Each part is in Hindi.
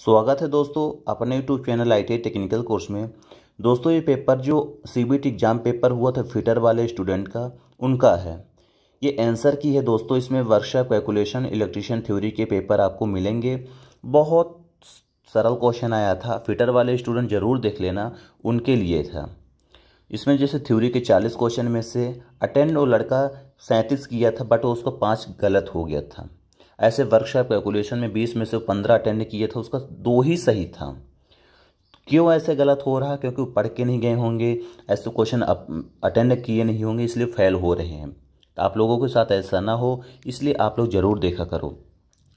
स्वागत है दोस्तों अपने YouTube channel I technical course में। दोस्तों, ये पेपर जो C B T exam paper हुआ था फिटर वाले स्टूडेंट का, उनका है। ये आंसर की है दोस्तों, इसमें वर्कशॉप कैलकुलेशन इलेक्ट्रिशियन थ्योरी के पेपर आपको मिलेंगे। बहुत सरल क्वेश्चन आया था फिटर वाले स्टूडेंट ज़रूर देख लेना, उनके लिए था। इसमें जैसे थ्योरी के चालीस क्वेश्चन में से अटेंड वो लड़का सैंतीस किया था बट उसको पाँच गलत हो गया था। ऐसे वर्कशॉप कैलकुलेशन में बीस में से पंद्रह अटेंड किए थे, उसका दो ही सही था। क्यों ऐसे गलत हो रहा? क्योंकि पढ़ के नहीं गए होंगे, ऐसे क्वेश्चन अटेंड किए नहीं होंगे, इसलिए फेल हो रहे हैं। तो आप लोगों के साथ ऐसा ना हो, इसलिए आप लोग ज़रूर देखा करो।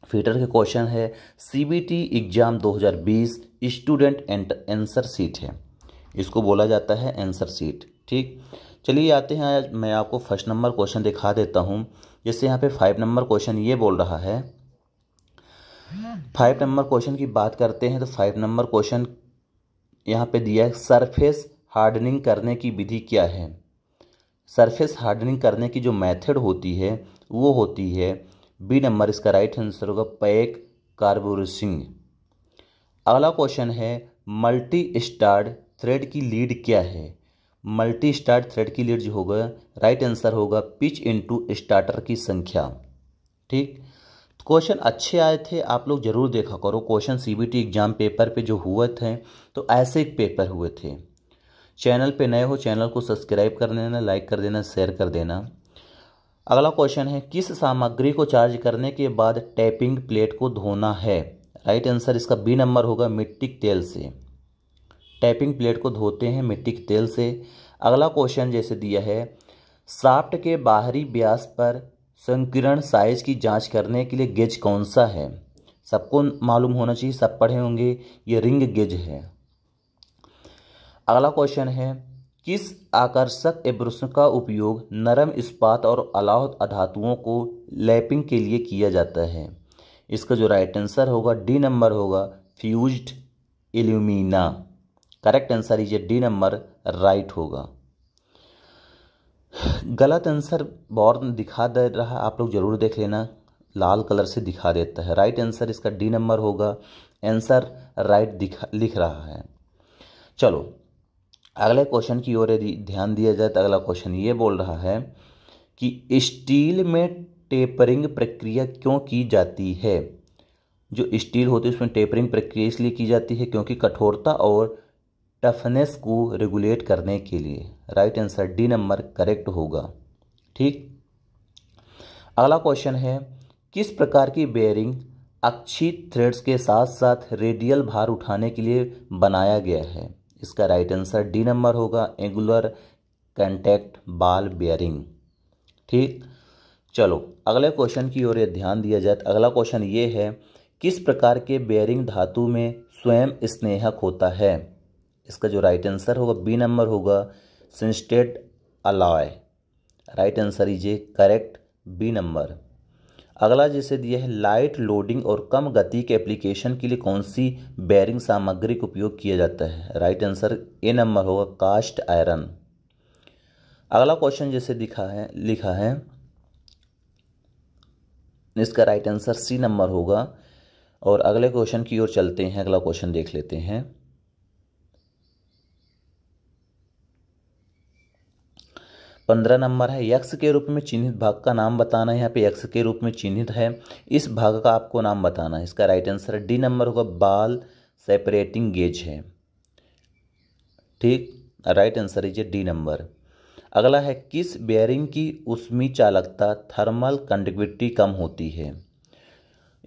फीटर के क्वेश्चन है CBT exam 2020 student answer sheet है। इसको बोला जाता है आंसर सीट ठीक? चलिए आते हैं। आज मैं आपको फ़र्स्ट नंबर क्वेश्चन दिखा देता हूँ जैसे यहाँ पे फाइव नंबर क्वेश्चन ये बोल रहा है। फाइव नंबर क्वेश्चन की बात करते हैं तो फाइव नंबर क्वेश्चन यहाँ पे दिया है सरफेस हार्डनिंग करने की विधि क्या है? सरफेस हार्डनिंग करने की जो मेथड होती है, वो होती है बी नंबर इसका राइट आंसर होगा पैक कार्बोरिसिंग अगला क्वेश्चन है मल्टी स्टार्ड थ्रेड की लीड क्या है? मल्टी स्टार्ट थ्रेड की लीड जो होगा राइट आंसर होगा पिच इनटू स्टार्टर की संख्या। ठीक? क्वेश्चन अच्छे आए थे, आप लोग ज़रूर देखा करो। क्वेश्चन सीबीटी एग्ज़ाम पेपर पे जो हुए थे तो ऐसे एक पेपर हुए थे। चैनल पे नए हो चैनल को सब्सक्राइब कर देना लाइक कर देना शेयर कर देना। अगला क्वेश्चन है, किस सामग्री को चार्ज करने के बाद टैपिंग प्लेट को धोना है? राइट आंसर इसका बी नंबर होगा, मिट्टी तेल से। टैपिंग प्लेट को धोते हैं मिट्टी के तेल से। अगला क्वेश्चन जैसे दिया है साफ्ट के बाहरी ब्यास पर संकीर्ण साइज़ की जाँच करने के लिए गेज कौन सा है? सबको मालूम होना चाहिए, सब पढ़े होंगे, ये रिंग गेज है। अगला क्वेश्चन है, किस आकर्षक एब्रुश का उपयोग नरम इस्पात और अलाह धातुओं को लैपिंग के लिए किया जाता है? इसका जो राइट आंसर होगा, डी नंबर होगा, fused alumina. Correct answer is D number right होगा। गलत आंसर बोर्ड दिखा दे रहा, आप लोग ज़रूर देख लेना, लाल कलर से दिखा देता है। राइट आंसर इसका डी नंबर होगा, आंसर राइट दिखा, लिख रहा है। चलो, अगले क्वेश्चन की ओर यदि ध्यान दिया जाए तो अगला क्वेश्चन ये बोल रहा है कि स्टील में टेपरिंग प्रक्रिया क्यों की जाती है? जो स्टील होती है, उसमें टेपरिंग प्रक्रिया इसलिए की जाती है क्योंकि कठोरता और टफनेस को रेगुलेट करने के लिए right answer D number correct होगा। ठीक? अगला क्वेश्चन है, किस प्रकार की बेयरिंग अच्छी थ्रेड्स के साथ साथ रेडियल भार उठाने के लिए बनाया गया है? इसका राइट आंसर डी नंबर होगा, एंगुलर कंटेक्ट बाल बेयरिंग। ठीक? चलो, अगले क्वेश्चन की ओर ध्यान दिया जाए तो अगला क्वेश्चन ये है, किस प्रकार के बेयरिंग धातु में स्वयं स्नेहक होता है? इसका जो राइट आंसर होगा बी नंबर होगा sintered alloy right answer is A correct B number अगला जैसे दिया है लाइट लोडिंग और कम गति के एप्लीकेशन के लिए कौन सी बेरिंग सामग्री का उपयोग किया जाता है? राइट आंसर ए नंबर होगा कास्ट आयरन अगला क्वेश्चन जैसे दिखा है, लिखा है, इसका राइट आंसर सी नंबर होगा। और अगले क्वेश्चन की ओर चलते हैं, अगला क्वेश्चन देख लेते हैं। पंद्रह नंबर है यक्स के रूप में चिन्हित भाग का नाम बताना है, यहाँ पे यक्स के रूप में चिन्हित है। इस भाग का आपको नाम बताना है। इसका राइट आंसर डी नंबर होगा, बाल सेपरेटिंग गेज है। ठीक? Right answer is D number. अगला है, किस बेयरिंग की उष्मी चालकता थर्मल कंडक्टिविटी कम होती है?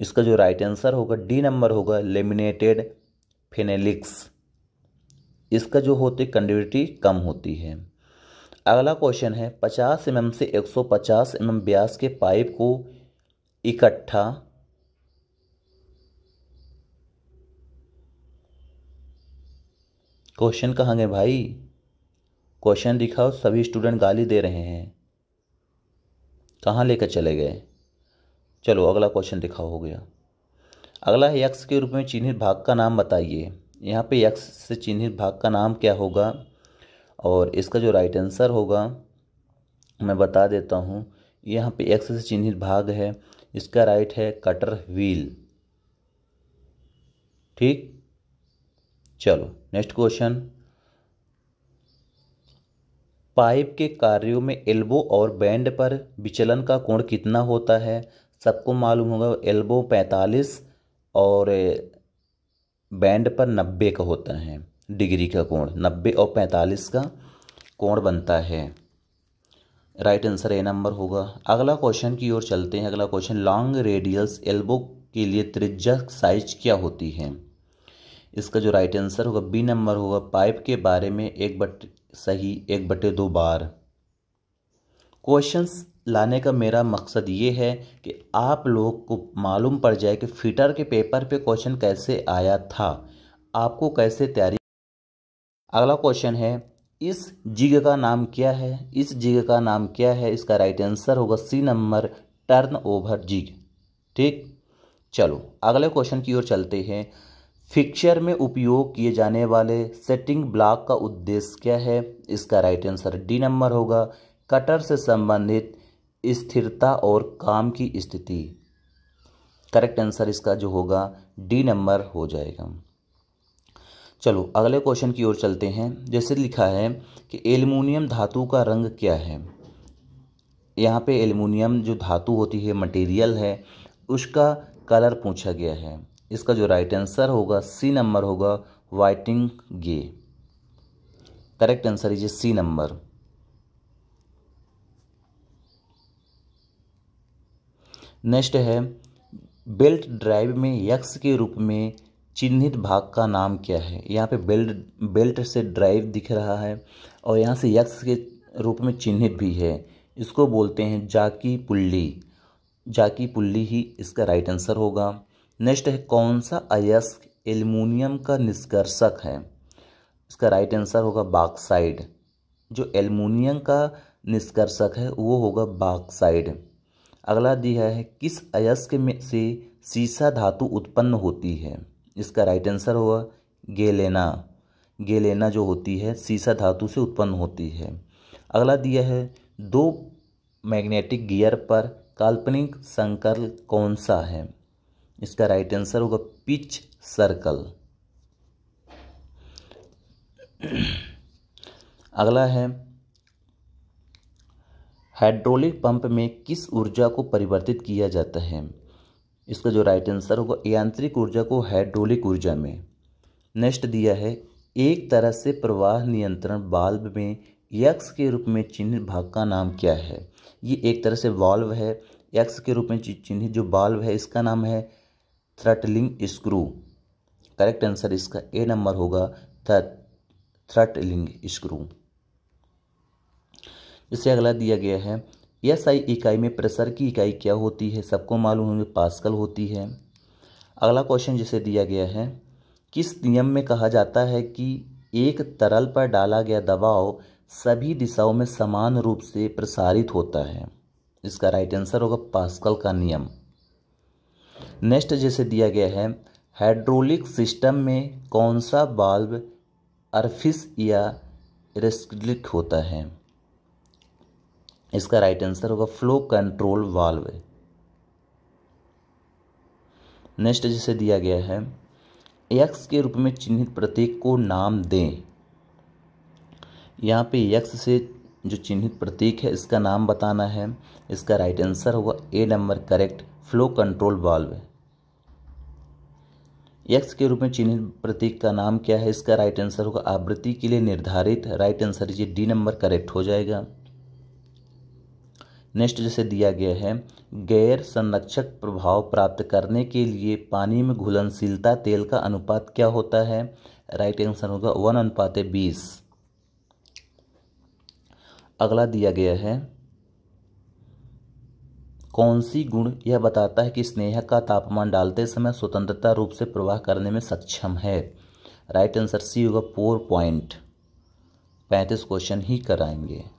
इसका जो राइट आंसर होगा डी नंबर होगा लेमिनेटेड फेनेलिक्स इसका जो होती कंडक्टिविटी कम होती है। अगला क्वेश्चन है, पचास एम से एक सौ पचास एम व्यास के पाइप को इकट्ठा क्वेश्चन कहाँ गए भाई? क्वेश्चन दिखाओ, सभी स्टूडेंट गाली दे रहे हैं। कहाँ लेकर चले गए? चलो, अगला क्वेश्चन दिखाओ, हो गया। अगला है, यक्स के रूप में चिन्हित भाग का नाम बताइए। यहाँ पे यक्स से चिन्हित भाग का नाम क्या होगा? और इसका जो राइट आंसर होगा, मैं बता देता हूँ। यहाँ पे एक्स से चिन्हित भाग है। इसका राइट है कटर व्हील ठीक? चलो नेक्स्ट क्वेश्चन पाइप के कार्यों में एल्बो और बैंड पर विचलन का कोण कितना होता है? सबको मालूम होगा एल्बो पैंतालीस और बैंड पर नब्बे का होता है। डिग्री का कोण, नब्बे और पैंतालीस का कोण बनता है। राइट आंसर ए नंबर होगा। अगला क्वेश्चन की ओर चलते हैं। अगला क्वेश्चन, लॉन्ग रेडियल्स एल्बो के लिए त्रिज्या साइज़ क्या होती है? इसका जो राइट आंसर होगा, बी नंबर होगा। पाइप के बारे में एक बट, सही, एक बटे दो बार। क्वेश्चंस लाने का मेरा मकसद ये है कि आप लोग को मालूम पड़ जाए कि फिटर के पेपर पे क्वेश्चन कैसे आया था। आपको कैसे तैयारी अगला क्वेश्चन है, इस जिग का नाम क्या है? इस जिग का नाम क्या है? इसका राइट आंसर होगा C number turn over jig ठीक? चलो, अगले क्वेश्चन की ओर चलते हैं। फिक्चर में उपयोग किए जाने वाले सेटिंग ब्लॉक का उद्देश्य क्या है? इसका राइट आंसर डी नंबर होगा। कटर से संबंधित स्थिरता और काम की स्थिति। करेक्ट आंसर इसका जो होगा डी नंबर हो जाएगा। चलो, अगले क्वेश्चन की ओर चलते हैं। जैसे लिखा है कि एल्युमिनियम धातु का रंग क्या है? यहाँ पे एल्युमिनियम जो धातु होती है मटेरियल है, उसका कलर पूछा गया है। इसका जो राइट आंसर होगा सी नंबर होगा वाइटिंग गे correct answer is C number next है बेल्ट ड्राइव में यक्स के रूप में चिन्हित भाग का नाम क्या है? यहाँ पे बेल्ट बेल्ट से ड्राइव दिख रहा है और यहाँ से यक्ष के रूप में चिन्हित भी है। इसको बोलते हैं जाकी पुल्ली। जाकी पुल्ली ही इसका राइट आंसर होगा। नेक्स्ट है, कौन सा अयस्क एल्यूमिनियम का निष्कर्षक है? इसका राइट आंसर होगा बाक्साइड जो एल्यूमिनियम का निष्कर्षक है, वो होगा बाक्साइड अगला दिया है, किस अयस्क में से सीसा धातु उत्पन्न होती है? इसका राइट आंसर होगा गेलेना। गेलेना जो होती है, सीसा धातु से उत्पन्न होती है। अगला दिया है, दो मैग्नेटिक गियर पर काल्पनिक संकल कौन सा है? इसका राइट आंसर होगा पिच सर्कल अगला है हाइड्रोलिक पंप में किस ऊर्जा को परिवर्तित किया जाता है? इसका जो राइट आंसर होगा, यांत्रिक ऊर्जा को हाइड्रोलिक ऊर्जा में। नेक्स्ट दिया है, एक तरह से प्रवाह नियंत्रण बाल्ब में यक्स के रूप में चिन्हित भाग का नाम क्या है? ये एक तरह से वाल्व है, यक्स के रूप में चिन्हित जो बाल्व है, इसका नाम है थ्रटलिंग स्क्रू करेक्ट आंसर इसका ए नंबर होगा थ्रटलिंग स्क्रू जिसे अगला दिया गया है एस आई इकाई में प्रेशर की इकाई क्या होती है, सबको मालूम होंगे, पास्कल होती है। अगला क्वेश्चन जिसे दिया गया है, किस नियम में कहा जाता है कि एक तरल पर डाला गया दबाव सभी दिशाओं में समान रूप से प्रसारित होता है? इसका राइट आंसर होगा पास्कल का नियम। नेक्स्ट जैसे दिया गया है हाइड्रोलिक सिस्टम में कौन सा बाल्ब अर्फिस या रेस्क्लिक होता है? इसका राइट आंसर होगा फ्लो कंट्रोल वाल्व नेक्स्ट जिसे दिया गया है एक्स के रूप में चिन्हित प्रतीक को नाम दें। यहाँ पे यक्स से जो चिन्हित प्रतीक है, इसका नाम बताना है। इसका राइट आंसर होगा A number correct flow control valve x के रूप में चिन्हित प्रतीक का नाम क्या है, इसका राइट आंसर होगा आवृत्ति के लिए निर्धारित। राइट आंसर ये डी नंबर करेक्ट हो जाएगा। नेक्स्ट जैसे दिया गया है, गैर संरक्षक प्रभाव प्राप्त करने के लिए पानी में घुलनशीलता तेल का अनुपात क्या होता है? राइट आंसर होगा वन अनुपात बीस। अगला दिया गया है, कौन सी गुण यह बताता है कि स्नेह का तापमान डालते समय स्वतंत्रता रूप से प्रवाह करने में सक्षम है? राइट आंसर सी होगा फोर पॉइंट पैंतीस क्वेश्चन ही कराएँगे।